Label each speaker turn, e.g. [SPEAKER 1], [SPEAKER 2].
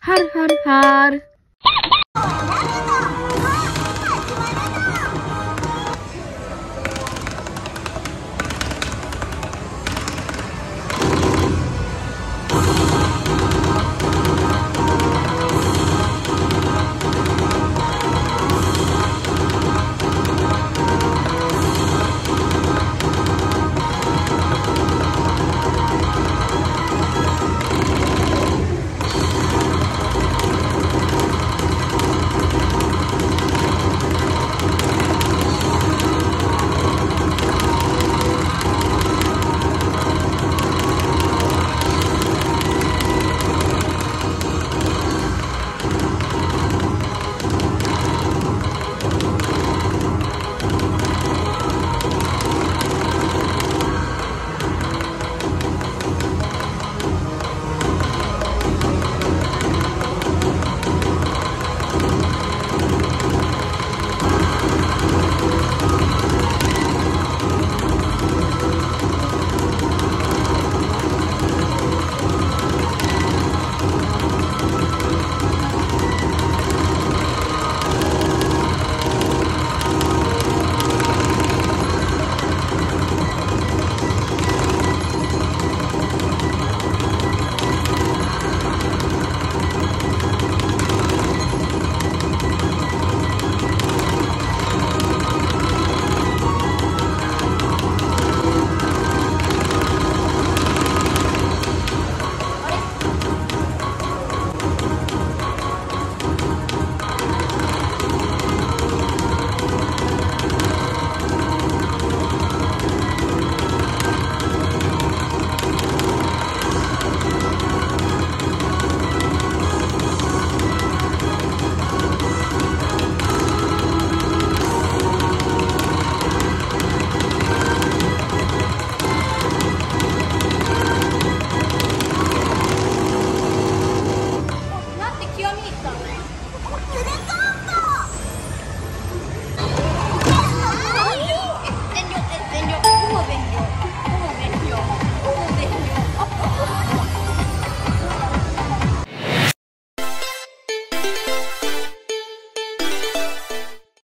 [SPEAKER 1] Har har har.